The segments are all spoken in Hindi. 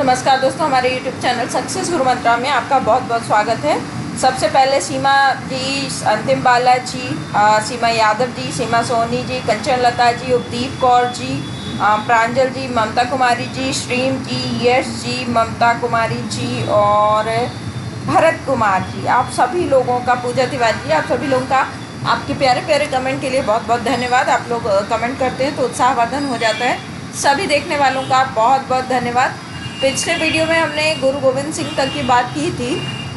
नमस्कार दोस्तों हमारे यूट्यूब चैनल सक्सेस गुरु मंत्रा में आपका बहुत बहुत स्वागत है। सबसे पहले सीमा जी अंतिम बाला जी आ, सीमा यादव जी सीमा सोनी जी कंचन लता जी उपदीप कौर जी प्रांजल जी ममता कुमारी जी श्रीम जी यश जी ममता कुमारी जी और भरत कुमार जी। आप सभी लोगों का पूजा तिवारी जी आप सभी लोगों का आपके प्यारे प्यारे कमेंट के लिए बहुत बहुत धन्यवाद। आप लोग कमेंट करते हैं तो उत्साहवर्धन हो जाता है। सभी देखने वालों का बहुत बहुत धन्यवाद। पिछले वीडियो में हमने गुरु गोविंद सिंह तक की बात की थी।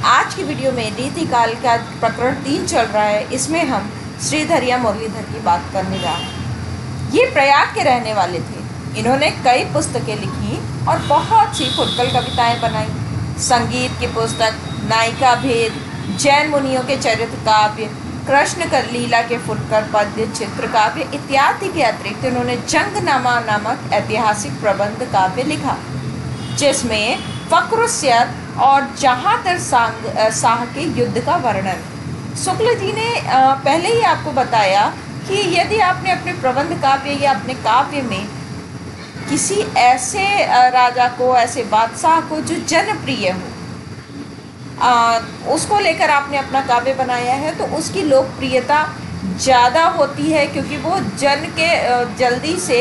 आज की वीडियो में रीति काल का प्रकरण तीन चल रहा है। इसमें हम श्रीधर या मुरलीधर की बात करने जा रहे हैं। ये प्रयाग के रहने वाले थे। इन्होंने कई पुस्तकें लिखी और बहुत सी फुटकल कविताएँ बनाई। संगीत की पुस्तक, नायिका भेद, जैन मुनियों के चरित्र काव्य, कृष्ण कर लीला के फुटकर पद्य, चित्र काव्य इत्यादि के अतिरिक्त उन्होंने जंगनामा नामक ऐतिहासिक प्रबंध काव्य लिखा। जिसमें फक्रुस्यर और जहादर सांग शाह के युद्ध का वर्णन। शुक्ल जी ने पहले ही आपको बताया कि यदि आपने अपने प्रबंध काव्य या अपने काव्य में किसी ऐसे राजा को ऐसे बादशाह को जो जनप्रिय हो आ, उसको लेकर आपने अपना काव्य बनाया है तो उसकी लोकप्रियता ज़्यादा होती है क्योंकि वो जन के जल्दी से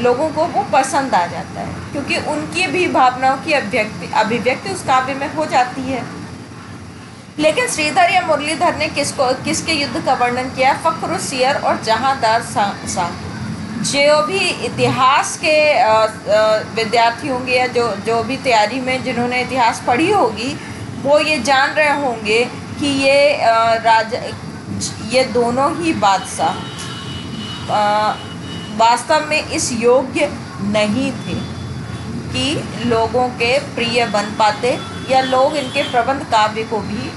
लोगों को वो पसंद आ जाता है, क्योंकि उनकी भी भावनाओं की अभिव्यक्ति अभिव्यक्ति उस काव्य में हो जाती है। लेकिन श्रीधर या मुरलीधर ने किसको, किसके युद्ध का वर्णन किया? फक्रुसियर और जहांदार सा जो भी इतिहास के विद्यार्थी होंगे या जो जो भी तैयारी में जिन्होंने इतिहास पढ़ी होगी, वो ये जान रहे होंगे कि ये राजा, ये दोनों ही बादशाह वास्तव में इस योग्य नहीं थे कि लोगों के प्रिय बन पाते या लोग इनके प्रबंध काव्य को भी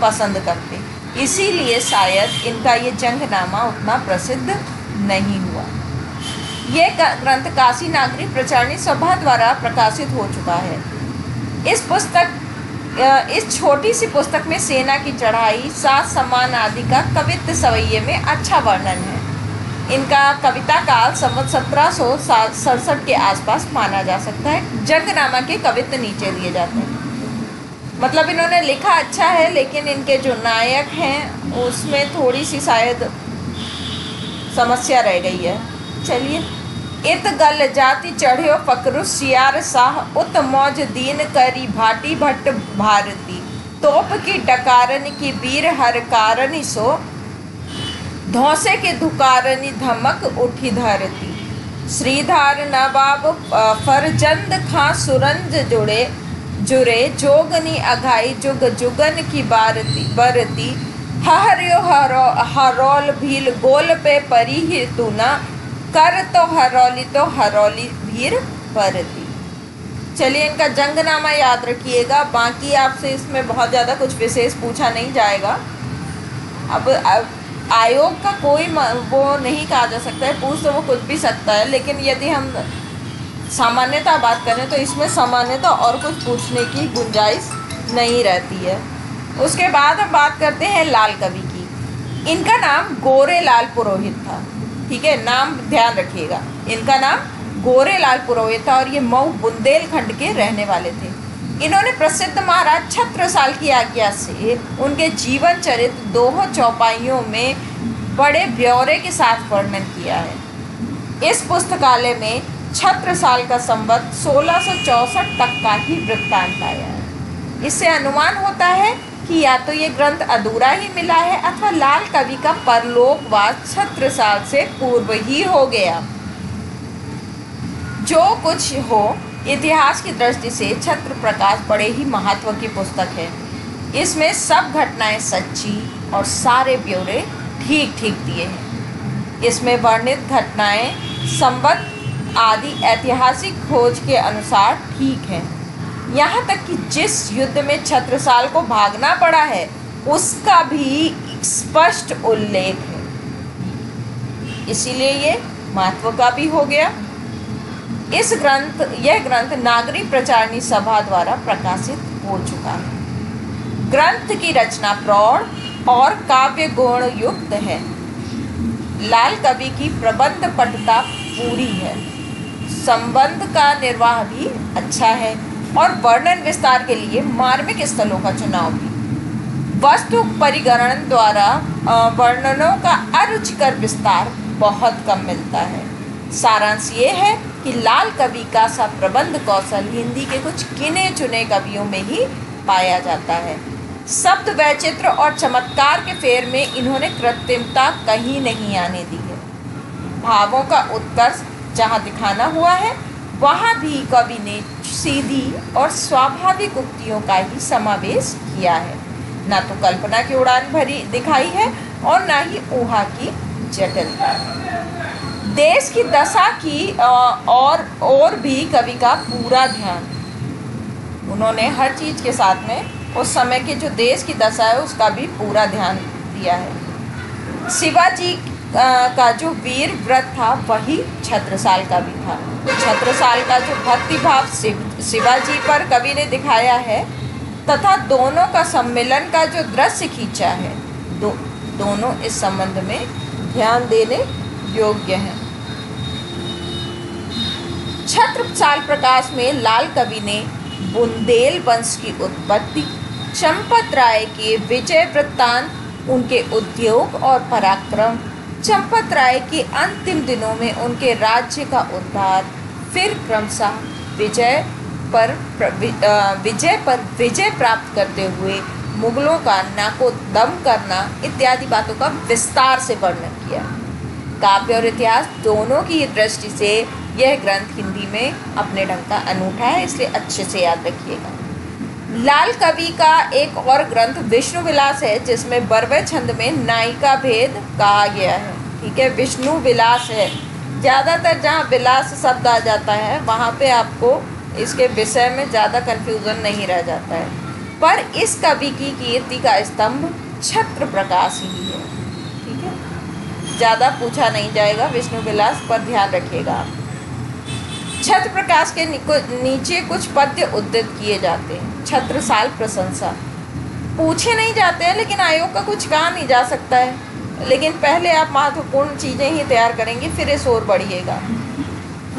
पसंद करते। इसीलिए शायद इनका ये जंगनामा उतना प्रसिद्ध नहीं हुआ। ये ग्रंथ काशी नागरी प्रचारणी सभा द्वारा प्रकाशित हो चुका है। इस पुस्तक इस छोटी सी पुस्तक में सेना की चढ़ाई सात सम्मान आदि का कवित्व सवैये में अच्छा वर्णन है। इनका कविता काल संवत सत्रह सौ सड़सठ के आसपास माना जा सकता है। जंगनामा के कवित्व नीचे दिए जाते हैं। मतलब इन्होंने लिखा अच्छा है, लेकिन इनके जो नायक हैं, उसमें थोड़ी सी शायद समस्या रह गई है। चलिए। इत गल जाति चढ़्यो फकरु सियार शाह उत मौज दीन करी भाटी भट्ट भारती। तोप की डकारन की वीर हर कारनी सो धौसे के धुकारनी धमक उठी धरती। श्रीधार नवाब फरजंद खां सुरंज जुड़े जुड़े जोगनी अघाई जुग जुगन की बारती बरती। हरियो हरो हरोल भील गोल पे परी ही तू ना कर तो हरौली तो हरौली भीर परती चलिए इनका जंगनामा याद रखिएगा। बाकी आपसे इसमें बहुत ज़्यादा कुछ विशेष पूछा नहीं जाएगा। अब, अब आयोग का कोई वो नहीं कहा जा सकता है, पूछ तो वो कुछ भी सकता है, लेकिन यदि हम सामान्यता बात करें तो इसमें सामान्यता और कुछ पूछने की गुंजाइश नहीं रहती है। उसके बाद हम बात करते हैं लाल कवि की। इनका नाम गोरे लाल पुरोहित था, ठीक है? नाम ध्यान रखिएगा। इनका नाम गोरे लाल पुरोहित था और ये मऊ बुंदेलखंड के रहने वाले थे। इन्होंने प्रसिद्ध महाराज छत्रसाल की आज्ञा से उनके जीवन चरित्र दो चौपाइयों में बड़े ब्यौरे के साथ वर्णन किया है। इस पुस्तकालय में छत्रसाल का संवत सोलह तक का ही वृत्तांत आया है। इससे अनुमान होता है कि या तो ये ग्रंथ अधूरा ही मिला है अथवा लाल कवि का परलोकवास छत्र साल से पूर्व ही हो गया। जो कुछ हो इतिहास की दृष्टि से छत्र प्रकाश बड़े ही महत्व की पुस्तक है। इसमें सब घटनाएँ सच्ची और सारे ब्यौरे ठीक ठीक दिए हैं। इसमें वर्णित घटनाएँ संबद्ध आदि ऐतिहासिक खोज के अनुसार ठीक है। यहाँ तक कि जिस युद्ध में छत्रसाल को भागना पड़ा है, उसका भी स्पष्ट उल्लेख है। इसीलिए ये महत्व का भी हो गया। इस ग्रंथ, यह ग्रंथ नागरी प्रचारणी सभा द्वारा प्रकाशित हो चुका है। ग्रंथ की रचना प्रौढ़ और काव्य गुण युक्त है। लाल कवि की प्रबंध पटता पूरी है। संबंध का निर्वाह भी अच्छा है और वर्णन विस्तार के लिए मार्मिक स्थलों का चुनाव भी। वस्तु परिगणन द्वारा वर्णनों का अरुचिकर विस्तार बहुत कम मिलता है। सारांश ये है कि लाल कवि का सा प्रबंध कौशल हिंदी के कुछ गिने चुने कवियों में ही पाया जाता है। शब्द वैचित्र और चमत्कार के फेर में इन्होंने कृत्रिमता कहीं नहीं आने दी है। भावों का उत्कर्ष जहाँ दिखाना हुआ है, वहाँ भी कवि ने सीधी और स्वाभाविक उक्तियों का ही समावेश किया है। ना तो कल्पना की उड़ान भरी दिखाई है और ना ही ऊहा की जटिलता। देश की दशा की और और भी कवि का पूरा ध्यान। उन्होंने हर चीज़ के साथ में उस समय के जो देश की दशा है, उसका भी पूरा ध्यान दिया है। शिवाजी का जो वीर व्रत था, वही छत्रसाल का भी था। छत्रसाल का जो भक्ति भाव शिव, शिवाजी पर कवि ने दिखाया है, तथा दोनों का सम्मेलन का जो दृश्य खींचा है, दो, दोनों इस संबंध में ध्यान देने योग्य हैं। छत्रसाल प्रकाश में लाल कवि ने बुंदेल वंश की उत्पत्ति, चंपत राय के विजय वृत्तांत, उनके उद्योग और पराक्रम, चंपत राय के अंतिम दिनों में उनके राज्य का उद्धार, फिर क्रमशः विजय पर विजय पर विजय प्राप्त करते हुए मुगलों का नाको दम करना इत्यादि बातों का विस्तार से वर्णन किया। काव्य और इतिहास दोनों की दृष्टि से यह ग्रंथ हिंदी में अपने ढंग का अनूठा है, इसलिए अच्छे से याद रखिएगा। लाल कवि का एक और ग्रंथ विष्णु विलास है, जिसमें बरवे छंद में नायिका भेद कहा गया है। ठीक है विष्णु विलास है। ज़्यादातर जहाँ विलास शब्द आ जाता है, वहाँ पे आपको इसके विषय में ज़्यादा कन्फ्यूज़न नहीं रह जाता है। पर इस कवि की कीर्ति का स्तंभ छत्र प्रकाश ही है। ठीक है? ज़्यादा पूछा नहीं जाएगा विष्णु विलास पर ध्यान रखिएगा आप। छत्र प्रकाश के नीचे कुछ पद्य उद्धित किए जाते हैं। छत्रसाल प्रशंसा। पूछे नहीं जाते हैं, लेकिन आयोग का कुछ कहा नहीं जा सकता है। लेकिन पहले आप महत्वपूर्ण चीज़ें ही तैयार करेंगे, फिर इस ओर बढ़िएगा।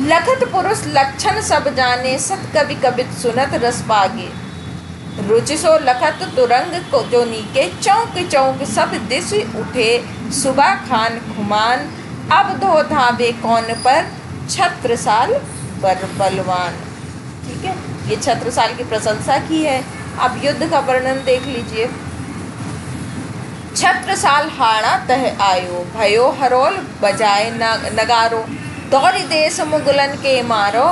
लखत पुरुष लक्षण सब जाने, सत कवि कवित सुनत रस पागे रुचिसो लखत तुरंग को जो नीके, चौंक चौंक सब दिस उठे। सुबह खान खुमान, अब धो धाबे कौन पर? छत्रसाल पर बलवान। ठीक है? ये छत्रसाल की प्रशंसा की है। अब युद्ध का वर्णन देख लीजिए। छत्रसाल हाड़ा तह आयो, भयो हरोल बजाए नगारो। दौरी देश मुगलन के मारो।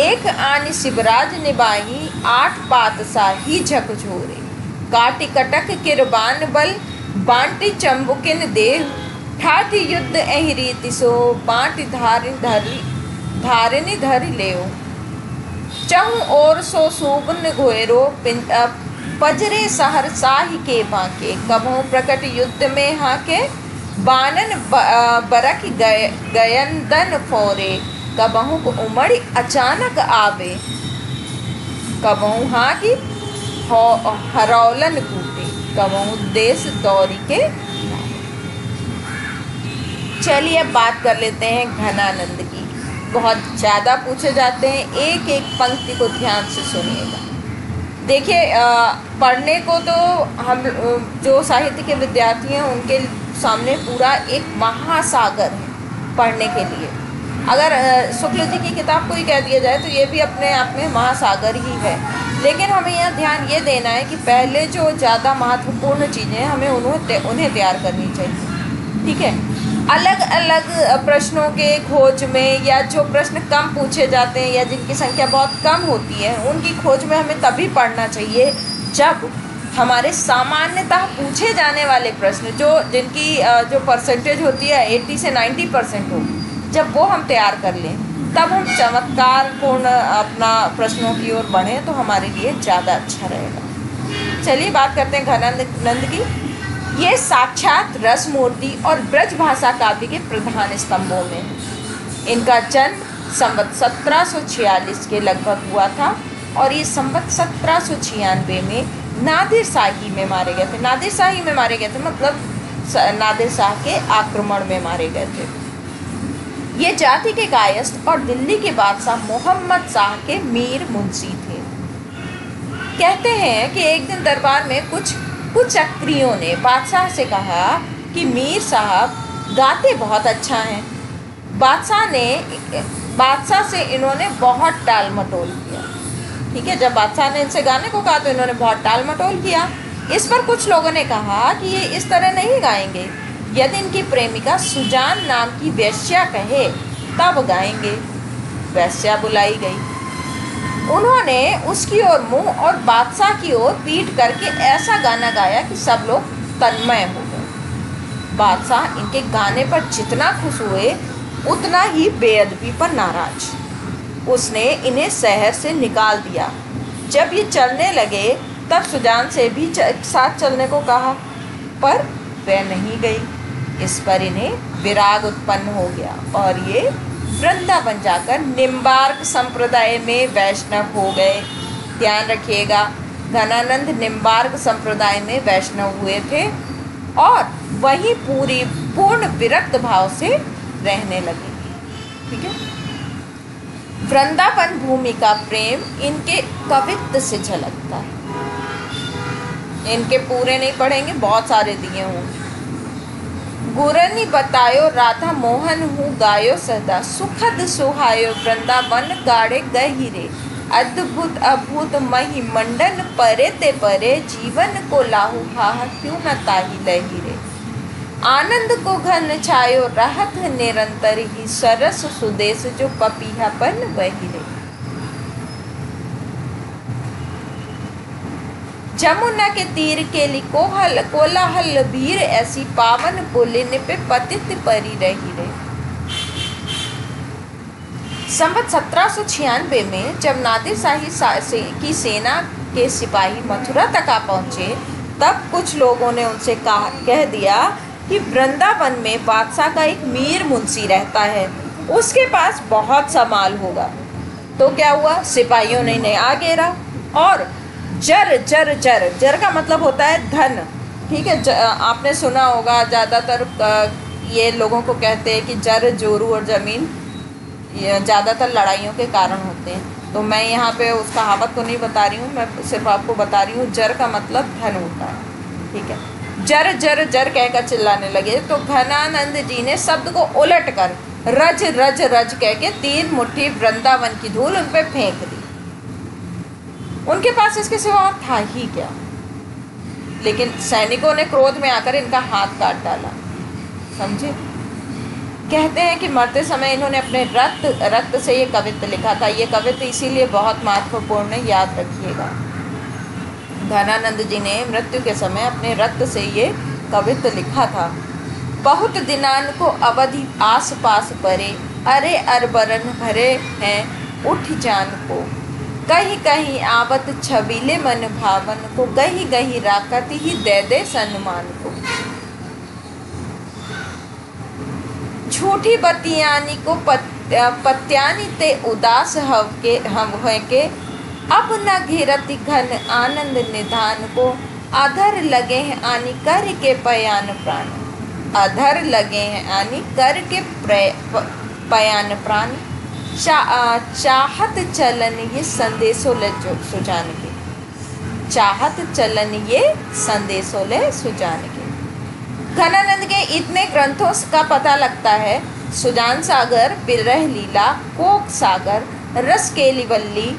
एक आन शिवराज निबाही आठ पातशाही झकझोरे काटी कटक किरबान बल, बांटी चंबुकिन देव ठाठ युद्ध एहि रीति सो, बांट धार धरी धारिनी धर ले चहु और सो सुबन घोरो पजरे सहर साही के बाके। कबहू प्रकट युद्ध में हाँ के बानन बरक गय गयंदन फोरे। कबहू को उमड़ी अचानक आवे। कबहू हाँ की हरौलन कूटे कबहू देश दौरी के चलिए अब बात कर लेते हैं घनानंद की। बहुत ज़्यादा पूछे जाते हैं। एक एक पंक्ति को ध्यान से सुनिएगा। देखिए पढ़ने को तो हम जो साहित्य के विद्यार्थी हैं, उनके सामने पूरा एक महासागर है पढ़ने के लिए। अगर शुक्ल जी की किताब को ही कह दिया जाए तो ये भी अपने आप में महासागर ही है। लेकिन हमें यह ध्यान ये देना है कि पहले जो ज़्यादा महत्वपूर्ण चीज़ें हैं, हमें उन्हें उन्हें तैयार करनी चाहिए। ठीक है? अलग अलग प्रश्नों के खोज में या जो प्रश्न कम पूछे जाते हैं या जिनकी संख्या बहुत कम होती है, उनकी खोज में हमें तभी पढ़ना चाहिए जब हमारे सामान्यतः पूछे जाने वाले प्रश्न जो जिनकी जो परसेंटेज होती है एट्टी से नाइन्टी परसेंट हो, जब वो हम तैयार कर लें, तब हम चमत्कारपूर्ण अपना प्रश्नों की ओर बढ़ें तो हमारे लिए ज़्यादा अच्छा रहेगा। चलिए बात करते हैं घनानंद, नंद की। ये साक्षात रस मूर्ति और ब्रज भाषा काव्य के प्रधान स्तंभों में इनका जन्म संवत सत्रह सौ छियालीस के लगभग हुआ था और ये संवत सत्रह सौ छियानवे में नादिर शाही में मारे गए थे। नादिर शाही में मारे गए थे मतलब नादिर शाह के आक्रमण में मारे गए थे। ये जाति के कायस्थ और दिल्ली के बादशाह मोहम्मद शाह के मीर मुंशी थे। कहते हैं कि एक दिन दरबार में कुछ कुछ चक्रियों ने बादशाह से कहा कि मीर साहब, गाते बहुत अच्छा हैं। बादशाह ने, बादशाह से इन्होंने बहुत टाल मटोल किया। ठीक है, जब बादशाह ने इनसे गाने को कहा तो इन्होंने बहुत टाल मटोल किया। इस पर कुछ लोगों ने कहा कि ये इस तरह नहीं गाएँगे। यदि इनकी प्रेमिका सुजान नाम की वैश्या कहे, तब गाएँगे। वैश्या बुलाई गई। उन्होंने उसकी ओर मुँह और बादशाह की ओर पीट करके ऐसा गाना गाया कि सब लोग तन्मय हो गए। बादशाह इनके गाने पर जितना खुश हुए, उतना ही बेअदबी पर नाराज़। उसने इन्हें शहर से निकाल दिया। जब ये चलने लगे, तब सुजान से भी साथ चलने को कहा, पर वह नहीं गई। इस पर इन्हें विराग उत्पन्न हो गया और ये वृंदावन जाकर निम्बार्क संप्रदाय में वैष्णव हो गए। ध्यान रखिएगा, घनानंद निम्बार्क संप्रदाय में वैष्णव हुए थे और वहीं पूरी, पूर्ण विरक्त भाव से रहने लगे। ठीक है? वृंदावन भूमि का प्रेम इनके कवित्व से झलकता है। इनके पूरे नहीं पढ़ेंगे, बहुत सारे दिए होंगे गुरनी बतायो, राधा मोहन हूँ, गायो सदा। सुखद सुहायो, वृंदावन गाड़े गहिरे अद्भुत अभूत मही मंडन परे ते परे, जीवन को लाहू हा क्यों न ताही लहिरे आनंद को घन छायो, रहत निरंतर ही, सरस सुदेश जो पपीहापन बहिरे। जमुना के तीर के लिए कोहल कोलाहल भीर ऐसी पावन पुलिन पे पतित परी रही रहे संवत सत्रह सौ छियानवे में जब नादिर शाही से, की सेना के सिपाही मथुरा तक आ पहुँचे तब कुछ लोगों ने उनसे कहा कह दिया कि वृंदावन में बादशाह का एक मीर मुंशी रहता है उसके पास बहुत सा माल होगा। तो क्या हुआ? सिपाहियों ने इन्हें आ घेरा और जर जर जर। जर का मतलब होता है धन। ठीक है? आपने सुना होगा, ज़्यादातर ये लोगों को कहते हैं कि जर, जोरू और ज़मीन ज़्यादातर लड़ाइयों के कारण होते हैं। तो मैं यहाँ पे उस कहावत को नहीं बता रही हूँ, मैं सिर्फ़ आपको बता रही हूँ, जर का मतलब धन होता है। ठीक है? जर जर जर कहकर चिल्लाने लगे तो घनानंद जी ने शब्द को उलट कर रज रज रज कह के तीन मुट्ठी वृंदावन की धूल उन पर फेंक दी। उनके पास इसके सिवा और था ही क्या? लेकिन सैनिकों ने क्रोध में आकर इनका हाथ काट डाला। समझे? कहते हैं कि मरते समय इन्होंने अपने रक्त रक्त से ये कवित्व लिखा था। ये कवित्व इसीलिए बहुत महत्वपूर्ण है याद रखिएगा। धनानंद जी ने मृत्यु के समय अपने रक्त से ये कवित्व लिखा था। बहुत दिनान को अवधि आस पास परे, अरे अरबरन भरे हैं उठ जान को। कहीं कहीं आवत छबीले मन भावन को गही गही राकत ही दे दे सम्मान को। झूठी बतियानी को पत, पत्यानी ते उदास हव के हम है के अब न घेरती घन आनंद निधान को अधर लगे हैं आनी कर के पयान प्राण। अधर लगे हैं आनी कर के पयान प्राण। चाहत चलन ये संदेशों ले सुजान के चाहत चलन ये संदेशों ले सुजान के घनानंद के इतने ग्रंथों का पता लगता है, सुजान सागर, बिरह लीला, कोक सागर, रस केलीवल्ली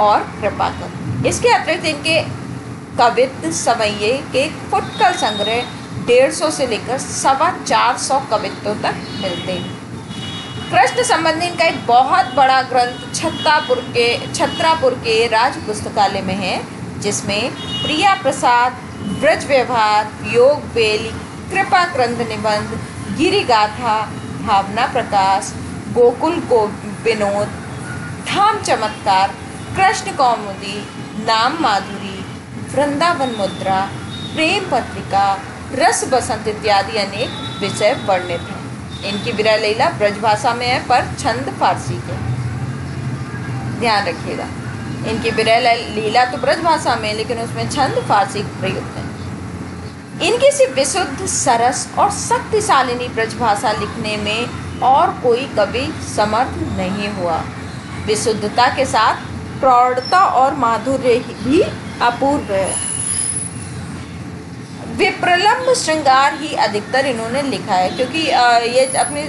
और कृपाकर इसके अतिरिक्त इनके कवित्व सवैये के फुटकल संग्रह डेढ़ सौ से लेकर सवा चार सौ कवित्वों तक मिलते हैं। कृष्ण संबंधी इनका एक बहुत बड़ा ग्रंथ छत्तापुर के, छत्रापुर के राज पुस्तकालय में है, जिसमें प्रिया प्रसाद, ब्रज व्यवहार, योग बेली, कृपा ग्रंथ निबंध, गिरी गाथा, भावना प्रकाश, गोकुल को विनोद, धाम चमत्कार, कृष्ण कौमुदी, नाम माधुरी, वृंदावन मुद्रा, प्रेम पत्रिका, रस बसंत इत्यादि अनेक विषय वर्णित हैं। इनकी विरह लीला ब्रजभाषा में है, पर छंद फारसी के। ध्यान रखिएगा। इनकी विरह लीला तो ब्रजभाषा में, लेकिन उसमें छंद फारसी प्रयुक्त है। इनकी सी विशुद्ध, सरस और शक्तिशालिनी ब्रजभाषा लिखने में और कोई कभी समर्थ नहीं हुआ। विशुद्धता के साथ प्रौढ़ता और माधुर्य भी अपूर्व है। विप्रलम्ब श्रृंगार ही अधिकतर इन्होंने लिखा है, क्योंकि ये अपनी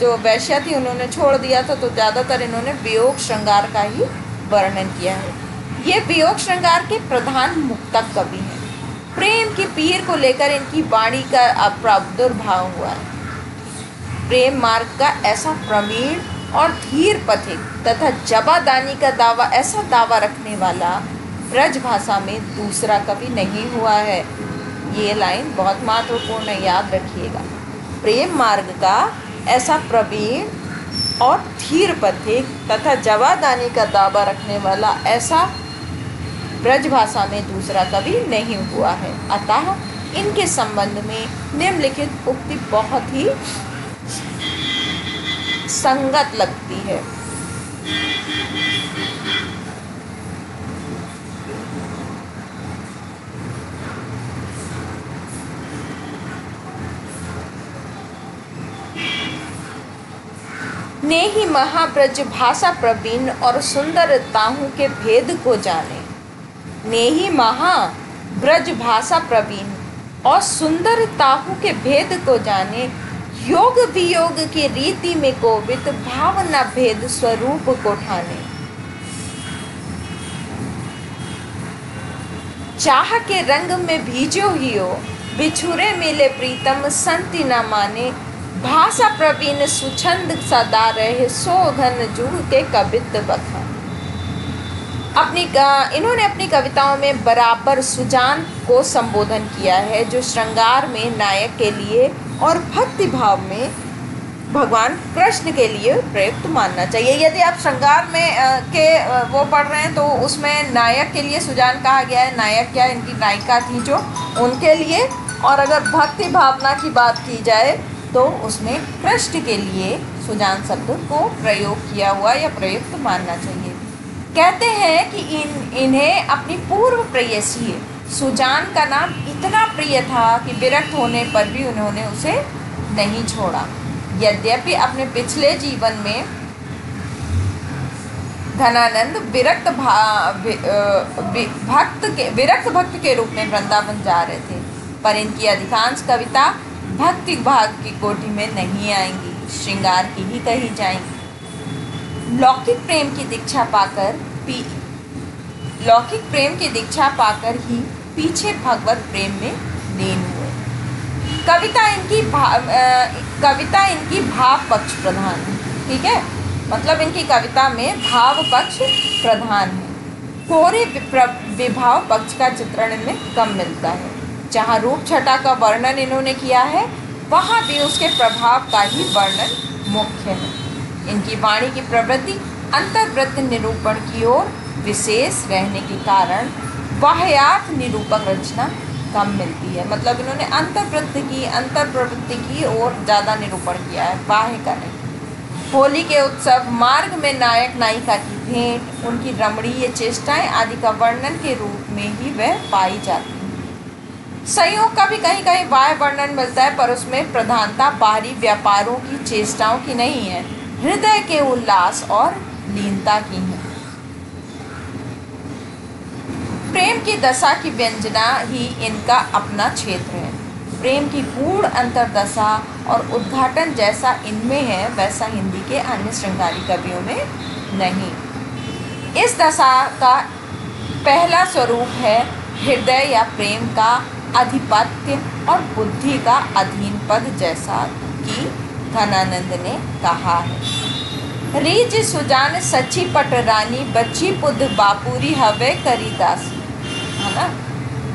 जो वैश्या थी उन्होंने छोड़ दिया था तो ज़्यादातर इन्होंने वियोग श्रृंगार का ही वर्णन किया है। ये वियोग श्रृंगार के प्रधान मुक्तक कवि हैं। प्रेम की पीर को लेकर इनकी वाणी का प्रादुर्भाव हुआ है। प्रेम मार्ग का ऐसा प्रवीण और धीर पथिक तथा जबादानी का दावा, ऐसा दावा रखने वाला ब्रज भाषा में दूसरा कवि नहीं हुआ है। ये लाइन बहुत महत्वपूर्ण है, याद रखिएगा। प्रेम मार्ग का ऐसा प्रवीण और धीर पथिक तथा जवादानी का दावा रखने वाला ऐसा ब्रज भाषा में दूसरा कवि नहीं हुआ है। अतः इनके संबंध में निम्नलिखित उक्ति बहुत ही संगत लगती है। ने ही महाब्रज भाषा प्रवीण और सुंदर ताहू के भेद को जाने। ने ही महा ब्रज भाषा प्रवीण और सुंदर ताहू के भेद को जाने, योग वियोग की रीति में कोवित भावना भेद स्वरूप को ठाने। चाह के रंग में भीजो ही हो बिछुरे मिले प्रीतम, संति न माने भाषा प्रवीण सुछंद सदा रहे सो घन जूह के कवित बखान। अपनी इन्होंने अपनी कविताओं में बराबर सुजान को संबोधन किया है, जो श्रृंगार में नायक के लिए और भक्ति भाव में भगवान कृष्ण के लिए प्रयुक्त मानना चाहिए। यदि आप श्रृंगार में के वो पढ़ रहे हैं तो उसमें नायक के लिए सुजान कहा गया है। नायक क्या इनकी नायिका थी जो उनके लिए? और अगर भक्ति भावना की बात की जाए तो उसमें पृष्ठ के लिए सुजान शब्द को प्रयोग किया हुआ या प्रयुक्त मानना चाहिए। कहते हैं कि इन, इन्हें अपनी पूर्व प्रेयसी, सुजान का नाम इतना प्रिय था कि विरक्त होने पर भी उन्होंने उसे नहीं छोड़ा। यद्यपि अपने पिछले जीवन में धनानंद विरक्त भक्त के, विरक्त भक्त के रूप में वृंदावन जा रहे थे, पर इनकी अधिकांश कविता भक्ति भाग की कोटि में नहीं आएँगी, श्रृंगार की ही कही जाएँगी। लौकिक प्रेम की दीक्षा पाकर पी, लौकिक प्रेम की दीक्षा पाकर ही पीछे भगवत प्रेम में लीन हुए। कविता इनकी भाव कविता इनकी भाव पक्ष प्रधान है, ठीक है? मतलब इनकी कविता में भाव पक्ष प्रधान है। कोरे विभाव पक्ष का चित्रण इनमें कम मिलता है। जहाँ रूप छटा का वर्णन इन्होंने किया है, वहाँ भी उसके प्रभाव का ही वर्णन मुख्य है। इनकी वाणी की प्रवृत्ति अंतर्वृत्त निरूपण की ओर विशेष रहने के कारण वाह्यार्थ निरूपक रचना कम मिलती है। मतलब इन्होंने अंतर्वृत्त की अंतर प्रवृत्ति की ओर ज़्यादा निरूपण किया है, बाह्य का। नहीं होली के उत्सव, मार्ग में नायक नायिका की भेंट, उनकी रमणीय चेष्टाएँ आदि का वर्णन के रूप में ही वह पाई जाती संयोग का भी कहीं कहीं वाय वर्णन मिलता है, पर उसमें प्रधानता बाहरी व्यापारों की चेष्टाओं की नहीं है, हृदय के उल्लास और लीनता की है। प्रेम की दशा की व्यंजना ही इनका अपना क्षेत्र है। प्रेम की गूढ़ अंतरदशा और उद्घाटन जैसा इनमें है, वैसा हिंदी के अन्य श्रृंगारी कवियों में नहीं। इस दशा का पहला स्वरूप है हृदय या प्रेम का अधिपत्य और बुद्धि का अधीन पद जैसा कि धनानंद ने कहा है। रीज सुजान सची पटरानी बच्ची बुद्ध बापूरी, हवे करी दासी। है ना?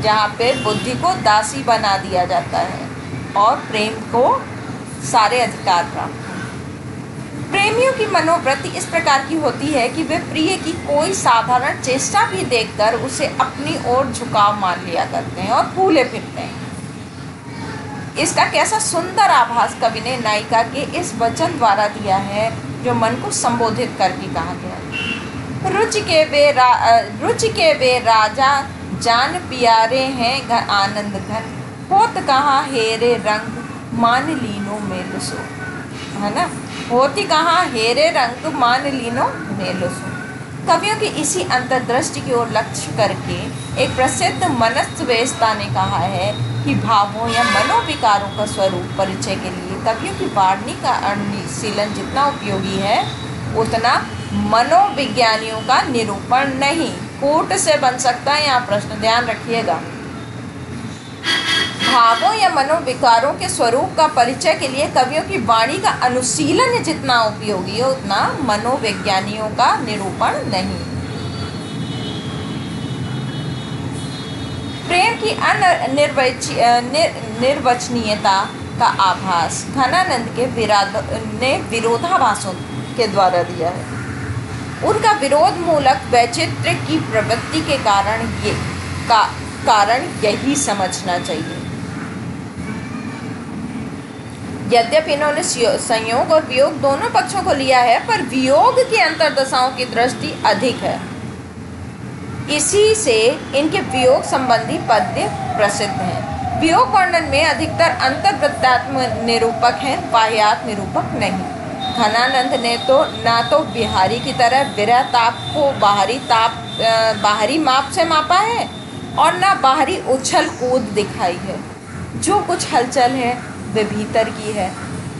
जहाँ पे बुद्धि को दासी बना दिया जाता है और प्रेम को सारे अधिकार प्राप्त प्रेमियों की मनोवृत्ति इस प्रकार की होती है कि वे प्रिय की कोई साधारण चेष्टा भी देखकर उसे अपनी ओर झुकाव मान लिया करते हैं और फूले फिरते हैं। इसका कैसा सुंदर आभास कवि ने नायिका के इस वचन द्वारा दिया है, जो मन को संबोधित करके कहा गया रुचि के वे रा रुचि के वे राजा जान प्यारे हैं घर आनंद घन होत कहाँ हेरे रंग, मान लीनो में लुसो है ना? होती कहाँ, हेरे रंग मान लीनो नेलुसु कवियों की इसी अंतर्दृष्टि की ओर लक्ष्य करके एक प्रसिद्ध मनस्वेस्ता ने कहा है कि भावों या मनोविकारों का स्वरूप परिचय के लिए कवियों की वाणी का अनुशीलन जितना उपयोगी है, उतना मनोविज्ञानियों का निरूपण नहीं। कोट से बन सकता है, यहाँ प्रश्न, ध्यान रखिएगा। भावों या मनोविकारों के स्वरूप का परिचय के लिए कवियों की वाणी का अनुशीलन जितना उपयोगी है, उतना मनोविज्ञानियों का निरूपण नहीं। प्रेम की अनिर्वच निर्वचनीयता का आभास घनानंद के विराध ने विरोधाभासों के द्वारा दिया है। उनका विरोध मूलक वैचित्र की प्रवृत्ति के कारण ये, का, कारण यही समझना चाहिए। यद्यपि इन्होंने संयोग और वियोग दोनों पक्षों को लिया है, पर वियोग की अंतरदशाओं की दृष्टि अधिक है। इसी से इनके वियोग संबंधी पद्य प्रसिद्ध हैं। वियोग वर्णन में अधिकतर अंतर्वृत्तात्म निरूपक हैं बाह्यात निरूपक नहीं। घनानंद ने तो ना तो बिहारी की तरह विरह ताप को बाहरी ताप बाहरी माप से मापा है, और ना बाहरी उछल कूद दिखाई है। जो कुछ हलचल है वे भीतर की है।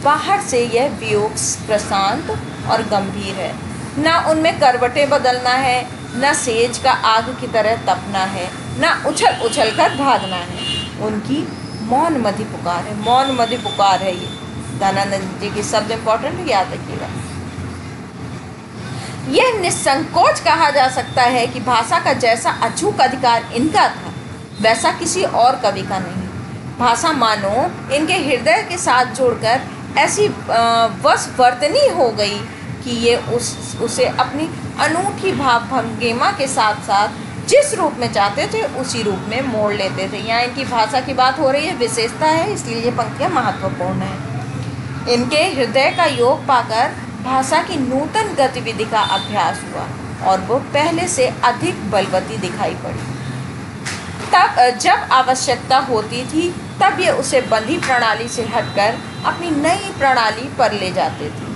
बाहर से यह वियोग प्रशांत और गंभीर है। ना उनमें करवटें बदलना है, न सेज का आग की तरह तपना है, न उछल उछल कर भागना है। उनकी मौन मधि पुकार है। मौन मधि पुकार है ये। दानानंद जी की शब्द इंपॉर्टेंट याद रखिएगा। यह निसंकोच कहा जा सकता है कि भाषा का जैसा अचूक अधिकार इनका था, वैसा किसी और कवि का नहीं। भाषा मानो, इनके हृदय के साथ जुड़कर ऐसी वश वर्तनी हो गई कि ये उस, उसे अपनी अनूठी भाव भंगेमा के साथ साथ जिस रूप में चाहते थे, उसी रूप में मोड़ लेते थे। यहाँ इनकी भाषा की बात हो रही है, विशेषता है, इसलिए ये पंक्तियाँ महत्वपूर्ण हैं। इनके हृदय का योग पाकर भाषा की नूतन गतिविधि का अभ्यास हुआ और वो पहले से अधिक बलवती दिखाई पड़ी। तब, जब आवश्यकता होती थी तब ये उसे बंधी प्रणाली से हटकर अपनी नई प्रणाली पर ले जाते थे।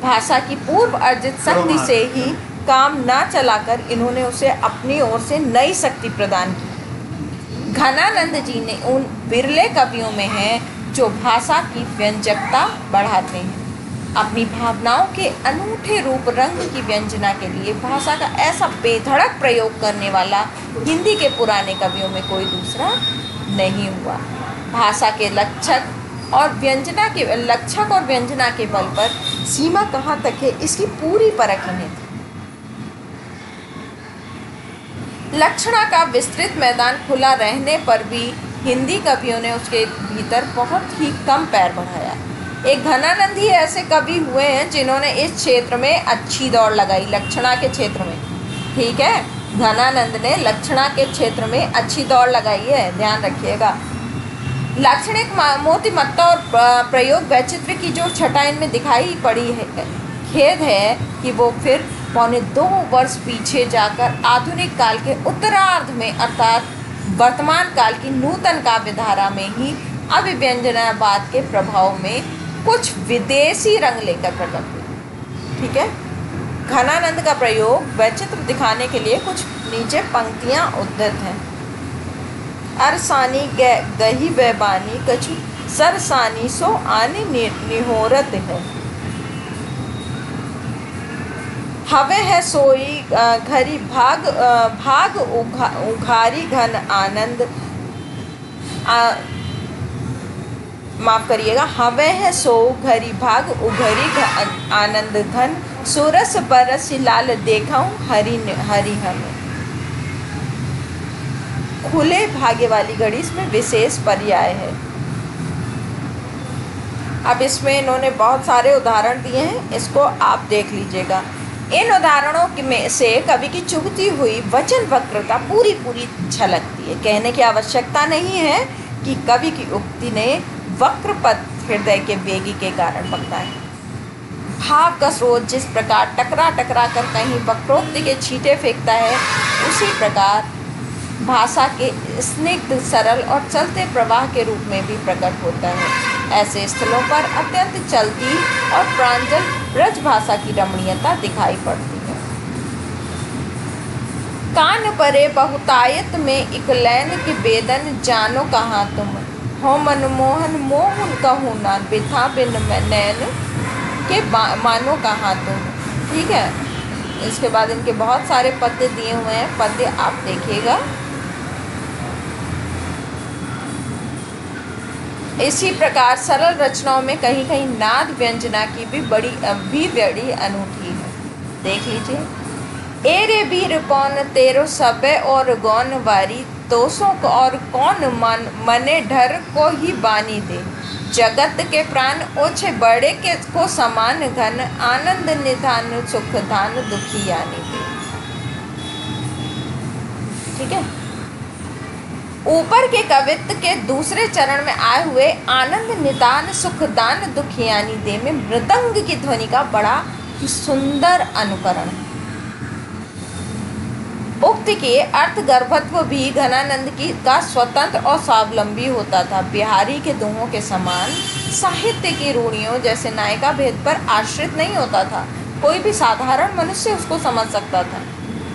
भाषा की पूर्व अर्जित शक्ति से ही काम ना चलाकर इन्होंने उसे अपनी ओर से नई शक्ति प्रदान की। घनानंद जी ने उन बिरले कवियों में हैं जो भाषा की व्यंजकता बढ़ाते हैं। अपनी भावनाओं के अनूठे रूप रंग की व्यंजना के लिए भाषा का ऐसा बेधड़क प्रयोग करने वाला हिंदी के पुराने कवियों में कोई दूसरा नहीं हुआ। भाषा के लक्षक और व्यंजना के, लक्षक और व्यंजना के बल पर सीमा कहाँ तक है, इसकी पूरी परख इन्हें थी लक्षणा का विस्तृत मैदान खुला रहने पर भी हिंदी कवियों ने उसके भीतर बहुत ही कम पैर बढ़ाया। एक घनानंद ही ऐसे कवि हुए हैं जिन्होंने इस क्षेत्र में अच्छी दौड़ लगाई, लक्षणा के क्षेत्र में। ठीक है? घनानंद ने लक्षणा के क्षेत्र में अच्छी दौड़ लगाई है, ध्यान रखिएगा। लाक्षणिक मोतिमत्ता और प्रयोग वैचित्र की जो छटा इनमें दिखाई पड़ी है, खेद है कि वो फिर पौने दो वर्ष पीछे जाकर आधुनिक काल के उत्तरार्ध में, अर्थात वर्तमान काल की नूतन काव्य धारा में ही अभिव्यंजनावाद के प्रभाव में कुछ विदेशी रंग लेकर प्रकट हुई। ठीक है? घनानंद का प्रयोग वैचित्र दिखाने के लिए कुछ नीचे पंक्तियाँ उद्धत हैं। अरसानी गही वैबानी कछु सरसानी सो आने निहोरत है। हवे है सोई घरी भाग भाग उघा, उघारी घन आनंद। माफ़ करिएगा हवे है सो घरी भाग उघरी आनंद घन सुरस बरस लाल देखाऊं हरि हरि हम। खुले भाग्य वाली घड़ी इसमें विशेष पर्याय है। अब इसमें इन्होंने बहुत सारे उदाहरण दिए हैं, इसको आप देख लीजिएगा। इन उदाहरणों में से कवि की चुभती हुई वचन वक्रता पूरी पूरी झलकती है। कहने की आवश्यकता नहीं है कि कवि की उक्ति ने वक्र पद हृदय के वेगी के कारण बनता है। भाव का स्रोत जिस प्रकार टकरा टकरा कर कहीं वक्रोक्ति के छींटे फेंकता है, उसी प्रकार भाषा के स्निग्ध, सरल और चलते प्रवाह के रूप में भी प्रकट होता है। ऐसे स्थलों पर अत्यंत चलती और प्रांजल ब्रज भाषा की रमणीयता दिखाई पड़ती है। कान परे बहुतायत में इकलैन के बेदन, जानो कहाँ तुम? हो मनमोहन मोह कहूँ ना, बिथा बिन नैन के मानो कहाँ तुम? ठीक है? इसके बाद इनके बहुत सारे पद्य दिए हुए हैं। पद्य आप देखिएगा। इसी प्रकार सरल रचनाओं में कहीं कहीं नाद व्यंजना की भी बड़ी भी बड़ी अनूठी है। देख लीजिए। एरे वीर कौन तेरो सबे और गौन वारी, तोसों को और कौन मन, मने ढर को ही बानी दे। जगत के प्राण ओछे बड़े के को समान घन, आनंद निधान, सुख धान दुखी यानी दे। ठीक है? ऊपर के कवित्व के दूसरे चरण में आए हुए आनंद, निदान, सुखदान दुखियानी दे में मृदंग की ध्वनि का बड़ा ही सुंदर अनुकरण। उक्त के अर्थ गर्भत्व भी घनानंद की का स्वतंत्र और स्वावलंबी होता था। बिहारी के दोहों के समान साहित्य की रूढ़ियों जैसे नायिका भेद पर आश्रित नहीं होता था। कोई भी साधारण मनुष्य उसको समझ सकता था।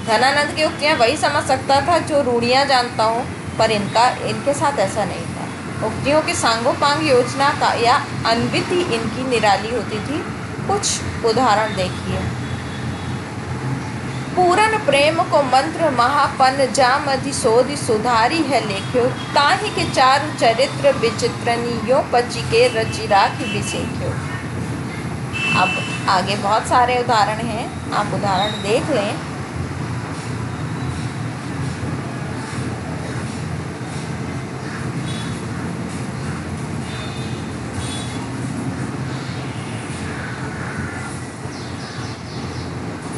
घनानंद की उक्तियाँ वही समझ सकता था जो रूढ़ियाँ जानता हो पर इनका, इनके साथ ऐसा नहीं था। उक्तियों की सांगोपांग योजना का या अन्वित ही इनकी निराली होती थी, कुछ उदाहरण देखिए। पूरन प्रेम को मंत्र महापन जाम अधिशोधि सुधारी है लेख्यो, ताहि के चार चरित्र विचित्रनियो पची के रचिरा की विशेख्यो अब आगे बहुत सारे उदाहरण हैं, आप उदाहरण देख लें।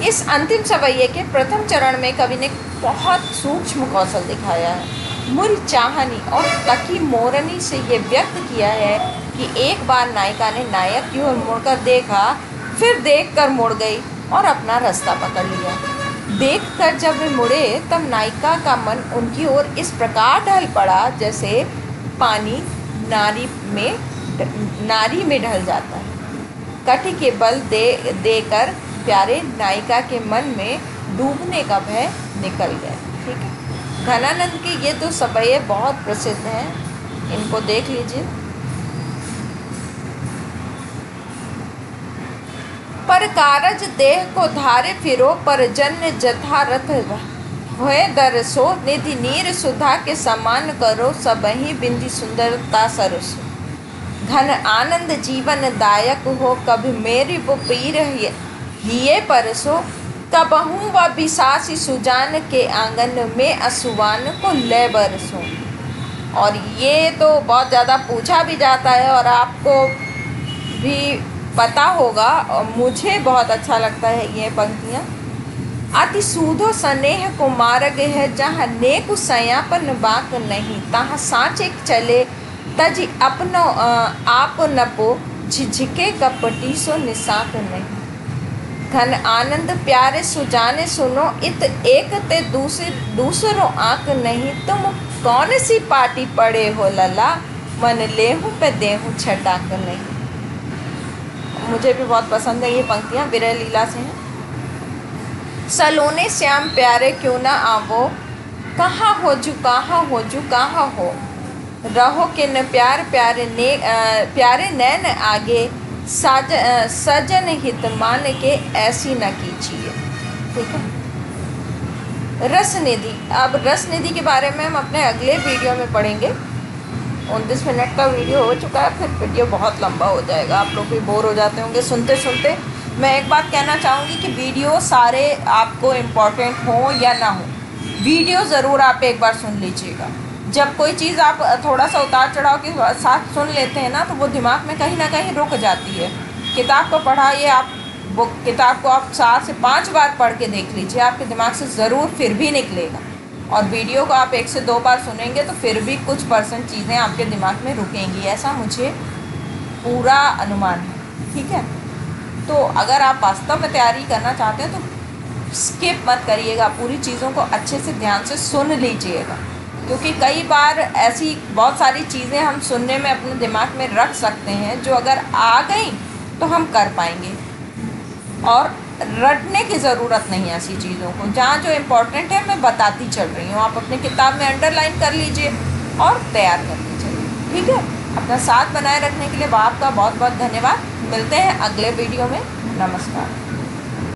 इस अंतिम सवैये के प्रथम चरण में कवि ने बहुत सूक्ष्म कौशल दिखाया है। मुर चाहनी और तकी मोरनी से ये व्यक्त किया है कि एक बार नायिका ने नायक की ओर मुड़कर देखा, फिर देखकर मुड़ गई और अपना रास्ता पकड़ लिया। देखकर जब वे मुड़े, तब नायिका का मन उनकी ओर इस प्रकार ढल पड़ा जैसे पानी नारी में नारी में ढल जाता है। कटी के बल दे, देकर प्यारे नायिका के मन में डूबने का भय निकल गया। ठीक है? घनानंद के ये दो सबये बहुत प्रसिद्ध हैं। इनको देख लीजिए। पर कारज देह को धारे फिरो, पर जन्य जथारथ हुए दरसो। निधि नीर सुधा के समान करो, सब ही बिंदी सुंदरता सरसो। घन आनंद जीवन दायक हो, कभी मेरी वो पीर हिये परसो कबहू व बिसासी सुजान के आँगन में असुवान को ले बरसो। और ये तो बहुत ज़्यादा पूछा भी जाता है और आपको भी पता होगा और मुझे बहुत अच्छा लगता है ये पंक्तियाँ। अति सूधो स्नेह को मार्ग है जहाँ नेक सयापन बाक नहीं, तहाँ साँचे चले, तज अपनो आप नपो झिझके कपटी सो निशाक नहीं। घन आनंद प्यारे सुजाने सुनो इत एक ते दूसरे दूसरों आँख नहीं तुम कौन सी पार्टी पड़े हो लला? मन लेहूँ पे देहूँ छटाक नहीं। मुझे भी बहुत पसंद है ये पंक्तियाँ विरह लीला से हैं। सलोने श्याम प्यारे क्यों ना आवो? कहाँ हो जू कहाँ हो जू कहाँ हो? रहो कि न प्यार प्यारे ने आ, प्यारे नैन आगे। साज सजन हित मान के ऐसी न कीजिए। ठीक है? रस निधि। अब रस निधि के बारे में हम अपने अगले वीडियो में पढ़ेंगे। उनतीस मिनट का वीडियो हो चुका है, फिर वीडियो बहुत लंबा हो जाएगा। आप लोग भी बोर हो जाते होंगे सुनते सुनते मैं एक बात कहना चाहूँगी कि वीडियो सारे आपको इम्पोर्टेंट हो या ना हो, वीडियो ज़रूर आप एक बार सुन लीजिएगा। जब कोई चीज़ आप थोड़ा सा उतार चढ़ाव के साथ सुन लेते हैं ना तो वो दिमाग में कहीं ना कहीं रुक जाती है। किताब को पढ़ा ये आप वो किताब को आप चार से पाँच बार पढ़ के देख लीजिए, आपके दिमाग से ज़रूर फिर भी निकलेगा। और वीडियो को आप एक से दो बार सुनेंगे तो फिर भी कुछ परसेंट चीज़ें आपके दिमाग में रुकेंगी, ऐसा मुझे पूरा अनुमान है, ठीक है? तो अगर आप वास्तव में तैयारी करना चाहते हैं तो स्किप मत करिएगा, पूरी चीज़ों को अच्छे से ध्यान से सुन लीजिएगा। क्योंकि कई बार ऐसी बहुत सारी चीज़ें हम सुनने में अपने दिमाग में रख सकते हैं, जो अगर आ गई तो हम कर पाएँगे। और रटने की ज़रूरत नहीं है ऐसी चीज़ों को। जहाँ जो इम्पोर्टेंट है, मैं बताती चल रही हूँ। आप अपनी किताब में अंडरलाइन कर लीजिए और तैयार कर लीजिए। ठीक है? अपना साथ बनाए रखने के लिए आपका बहुत बहुत धन्यवाद। मिलते हैं अगले वीडियो में। नमस्कार।